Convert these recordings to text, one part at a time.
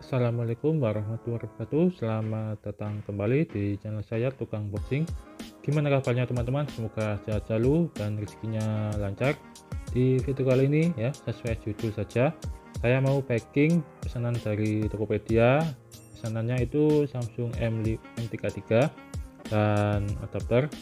Assalamualaikum warahmatullahi wabarakatuh. Selamat datang kembali di channel saya Tukang Boxing. Gimana kabarnya teman-teman? Semoga sehat selalu dan rezekinya lancar. Di video kali ini ya sesuai judul saja Saya mau packing pesanan dari Tokopedia. Pesanannya itu Samsung M33 dan adapter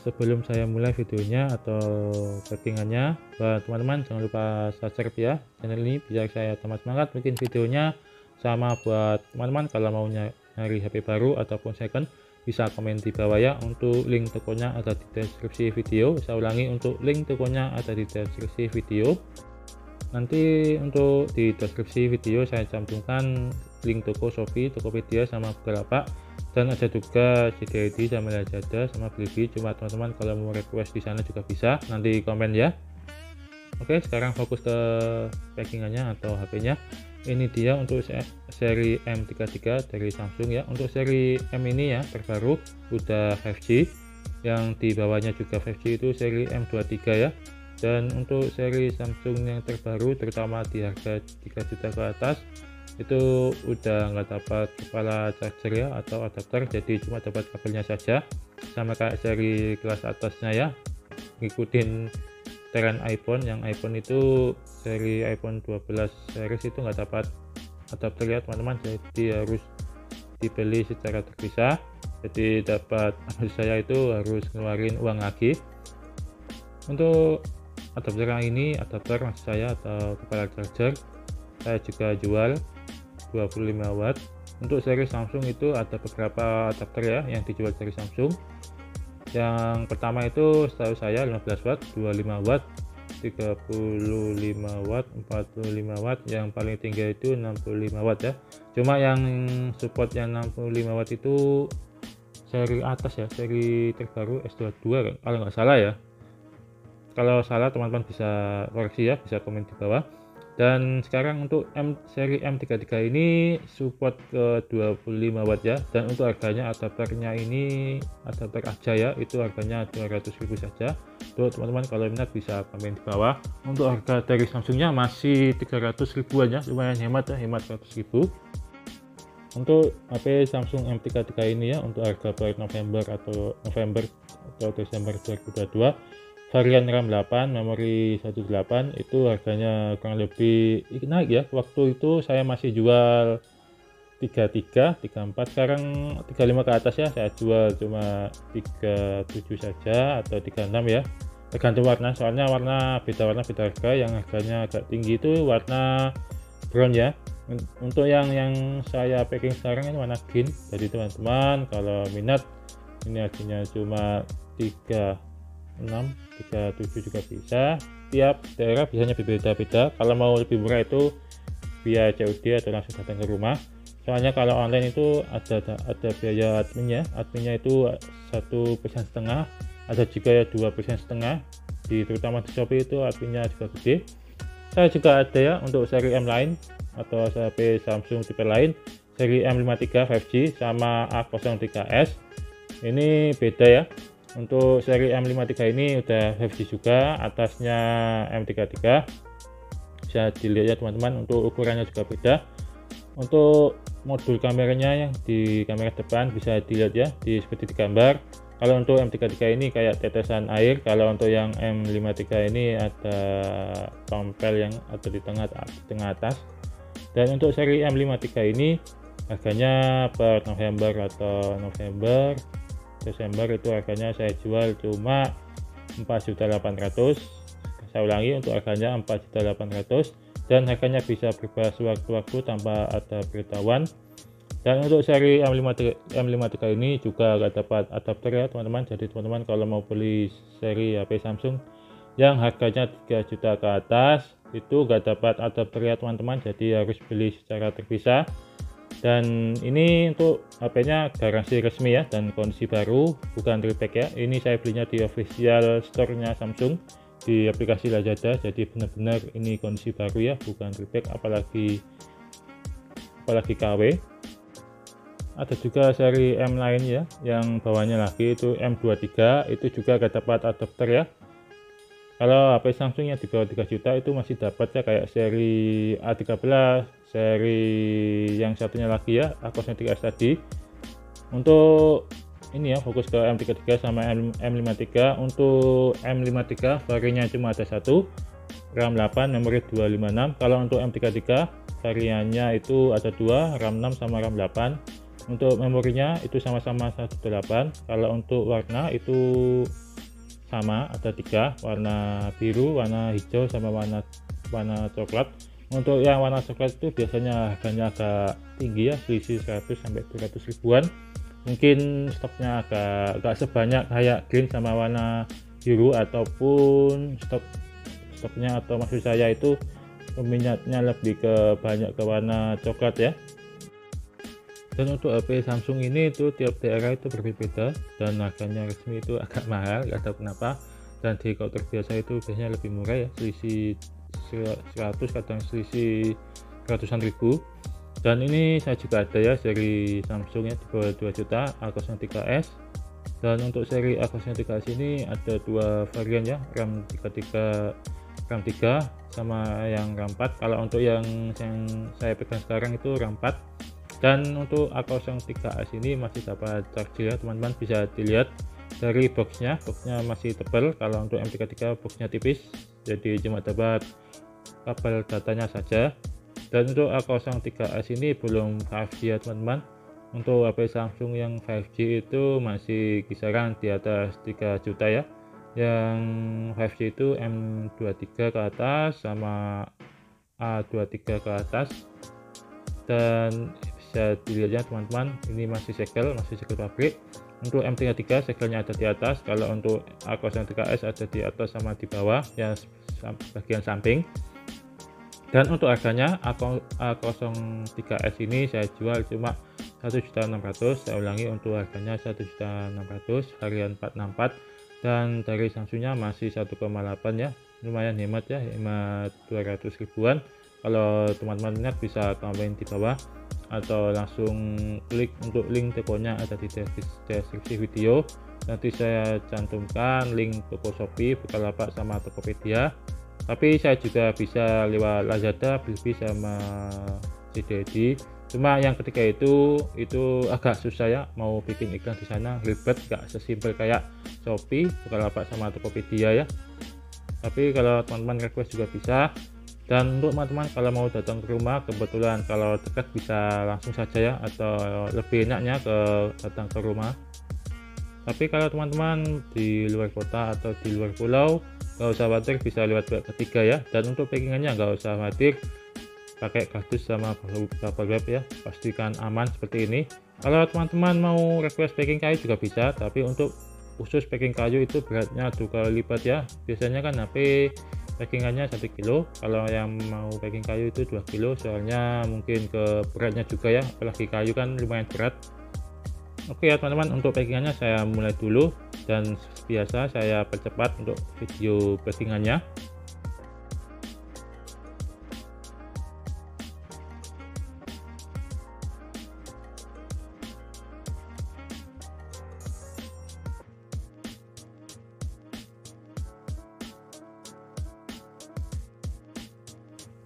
sebelum saya mulai videonya atau packingannya buat teman-teman jangan lupa subscribe ya channel ini biar saya tambah semangat bikin videonya. Sama buat teman-teman kalau mau nyari HP baru ataupun second bisa komen di bawah ya. Untuk link tokonya ada di deskripsi video. Saya ulangi untuk link tokonya ada di deskripsi video. Nanti untuk di deskripsi video saya cantumkan link toko Shopee, Tokopedia sama Bukalapak dan ada juga CDID sama Lazada sama Blibli. Cuma teman-teman kalau mau request di sana juga bisa. Nanti komen ya. Oke sekarang fokus ke packingannya atau HP-nya ini dia untuk seri M33 dari Samsung ya. Untuk seri M ini ya terbaru udah 5G yang di bawahnya juga 5G itu seri M23 ya. Dan untuk seri Samsung yang terbaru terutama di harga 3 juta ke atas itu udah nggak dapat kepala charger ya atau adapter. Jadi cuma dapat kabelnya saja. Sama kayak seri kelas atasnya ya. Ngikutin tren iPhone. Yang iPhone itu seri iPhone 12 series itu nggak dapat adapter ya teman-teman. Jadi harus dibeli secara terpisah. Jadi dapat saya itu harus ngeluarin uang lagi. Untuk adapter yang ini adapter saya atau kepala charger saya juga jual 25 watt. Untuk seri Samsung itu ada beberapa adapter ya yang dijual dari Samsung. Yang pertama itu setahu saya 15 watt 25 watt 35 watt 45 watt. Yang paling tinggi itu 65 watt ya. Cuma yang support yang 65 watt itu seri atas ya seri terbaru S22 kan kalau nggak salah ya. Kalau salah teman-teman bisa koreksi ya bisa komen di bawah dan sekarang untuk M seri M33 ini support ke 25 watt ya. Dan untuk harganya adapternya ini adapter aja ya. Itu harganya 200.000 saja. Untuk teman-teman kalau minat bisa komen di bawah. Untuk harga dari Samsungnya masih 300 ribuan ya. Lumayan hemat ya hemat 100 ribu. Untuk HP Samsung M33 ini ya untuk harga per November atau November atau Desember 2022 varian RAM 8 memori 18 itu harganya kurang lebih naik ya. Waktu itu saya masih jual 33 34 sekarang 35 ke atas ya. Saya jual cuma 37 saja atau 36 ya. Tergantung warna soalnya warna beda warna beda harga yang harganya agak tinggi itu warna brown ya. Untuk yang yang saya packing sekarang ini warna green. Jadi teman-teman kalau minat ini harganya cuma 3 6 37 juga bisa. Tiap daerah biasanya berbeda-beda. Kalau mau lebih murah itu via COD atau langsung datang ke rumah. Soalnya kalau online itu ada ada biaya adminnya. Adminnya itu satu persen setengah ada juga ya dua persen setengah. Di terutama di Shopee itu adminnya juga gede. Saya juga ada ya untuk seri M lain atau HP Samsung tipe lain. Seri M53 5G sama A03s ini beda ya untuk seri M53 ini udah 5G juga atasnya M33 bisa dilihat ya teman-teman untuk ukurannya juga beda. Untuk modul kameranya yang di kamera depan bisa dilihat ya di seperti di gambar. Kalau untuk M33 ini kayak tetesan air kalau untuk yang M53 ini ada tompel yang ada di tengah di tengah atas. Dan untuk seri M53 ini harganya per November atau November Desember itu harganya saya jual cuma 4.800 saya ulangi untuk harganya 4.800 dan harganya bisa berubah sewaktu-waktu tanpa ada beritahuan. Dan untuk seri M53, M53 ini juga gak dapat adapter ya teman-teman. Jadi teman-teman kalau mau beli seri HP Samsung yang harganya 3 juta ke atas itu gak dapat adapter ya teman-teman. Jadi harus beli secara terpisah dan ini untuk HP-nya garansi resmi ya dan kondisi baru bukan repack ya. Ini saya belinya di official store-nya Samsung di aplikasi Lazada. Jadi benar-benar ini kondisi baru ya bukan repack apalagi apalagi KW ada juga seri M lain ya yang bawahnya lagi itu M23 itu juga dapat adapter ya. Kalau HP Samsung yang di bawah 3 juta itu masih dapat ya kayak seri A13 seri yang satunya lagi ya A03 S tadi. Untuk ini ya fokus ke M33 sama M M53 untuk M53 variannya cuma ada satu. RAM 8 memori 256 kalau untuk M33 variannya itu ada dua RAM 6 sama RAM 8 untuk memorinya itu sama-sama 18 kalau untuk warna itu sama ada tiga. Warna biru warna hijau sama warna warna coklat untuk yang warna coklat itu biasanya harganya agak tinggi ya selisih 100 sampai 200 ribuan. Mungkin stoknya agak agak sebanyak kayak green sama warna biru ataupun stok stoknya atau maksud saya itu peminatnya lebih ke banyak ke warna coklat ya. Dan untuk HP Samsung ini itu tiap daerah itu berbeda dan harganya resmi itu agak mahal gak tahu kenapa. Dan di kota biasa itu biasanya lebih murah ya selisih 100 kadang selisih ratusan ribu. Dan ini saya juga ada ya seri Samsung ya di bawah 2 juta A03s dan untuk seri A03s ini ada dua varian ya RAM 33 RAM 3 sama yang RAM 4 kalau untuk yang, yang saya pegang sekarang itu RAM 4 dan untuk A03S ini masih dapat charger ya teman-teman bisa dilihat dari boxnya. Boxnya masih tebal. Kalau untuk M33 boxnya tipis. Jadi cuma dapat kabel datanya saja. Dan untuk A03S ini belum 5G ya teman-teman. Untuk HP Samsung yang 5G itu masih kisaran di atas 3 juta ya. Yang 5G itu M23 ke atas sama A23 ke atas. Dan bisa dilihat ya teman-teman ini masih segel masih segel pabrik untuk M33 segelnya ada di atas. Kalau untuk A03S ada di atas sama di bawah ya bagian samping. Dan untuk harganya A03S ini saya jual cuma 1.600 saya ulangi untuk harganya 1.600 harian 464 dan dari Samsungnya masih 1,8 ya. Lumayan hemat ya hemat 200 ribuan. Kalau teman-teman minat bisa komen di bawah atau langsung klik untuk link tokonya ada di deskripsi video. Nanti saya cantumkan link toko Shopee, Bukalapak sama Tokopedia. Tapi saya juga bisa lewat Lazada, Blibli sama CDD cuma yang ketika itu itu agak susah ya mau bikin iklan di sana. Ribet gak sesimpel kayak Shopee, Bukalapak sama Tokopedia ya. Tapi kalau teman-teman request juga bisa dan untuk teman-teman kalau mau datang ke rumah kebetulan kalau dekat bisa langsung saja ya atau lebih enaknya ke datang ke rumah. Tapi kalau teman-teman di luar kota atau di luar pulau nggak usah khawatir bisa lewat pihak ketiga ya. Dan untuk packingannya nggak usah khawatir pakai kardus sama bubble wrap ya. Pastikan aman seperti ini. Kalau teman-teman mau request packing kayu juga bisa tapi untuk khusus packing kayu itu beratnya dua kali lipat ya. Biasanya kan HP packingannya satu kilo. Kalau yang mau packing kayu itu 2 kilo. Soalnya mungkin ke beratnya juga ya. Apalagi kayu kan lumayan berat. Oke ya teman-teman. Untuk packingannya saya mulai dulu. Dan biasa saya percepat untuk video packingannya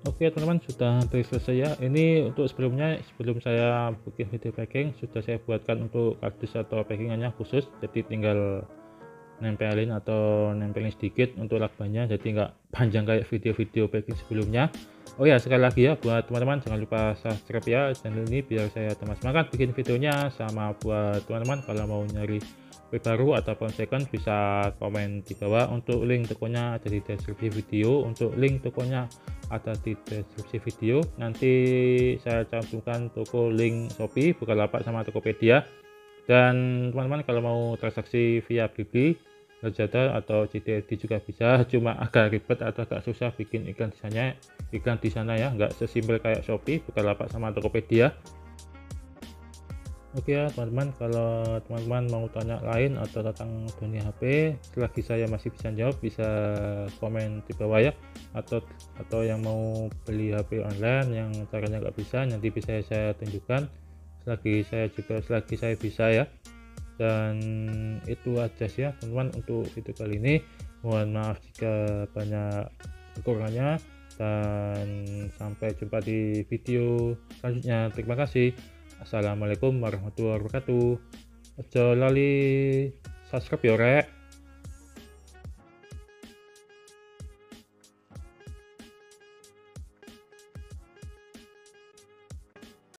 Oke teman-teman sudah hampir selesai ya. Ini untuk sebelumnya sebelum saya bikin video packing sudah saya buatkan untuk kardus atau packingannya khusus. Jadi tinggal nempelin atau nempelin sedikit untuk lakbannya jadi nggak panjang kayak video-video packing sebelumnya. Oh ya sekali lagi ya buat teman-teman jangan lupa subscribe ya channel ini biar saya tambah semangat bikin videonya. Sama buat teman-teman kalau mau nyari baru ataupun second bisa komen di bawah. Untuk link tokonya ada di deskripsi video. Untuk link tokonya ada di deskripsi video. Nanti saya cantumkan toko link Shopee Bukalapak sama Tokopedia. Dan teman-teman kalau mau transaksi via Blibli Lazada atau CTD juga bisa. Cuma agak ribet atau agak susah bikin iklan di sana. Iklan di sana ya nggak sesimpel kayak Shopee Bukalapak sama Tokopedia Oke ya teman-teman kalau teman-teman mau tanya lain atau tentang dunia HP selagi saya masih bisa jawab bisa komen di bawah ya. Atau atau yang mau beli HP online yang caranya nggak bisa nanti bisa saya tunjukkan. Selagi saya juga selagi saya bisa ya. Dan itu aja sih ya teman-teman untuk video kali ini. Mohon maaf jika banyak kekurangannya. Dan sampai jumpa di video selanjutnya. Terima kasih assalamualaikum warahmatullahi wabarakatuh. Ojo lali subscribe ya rek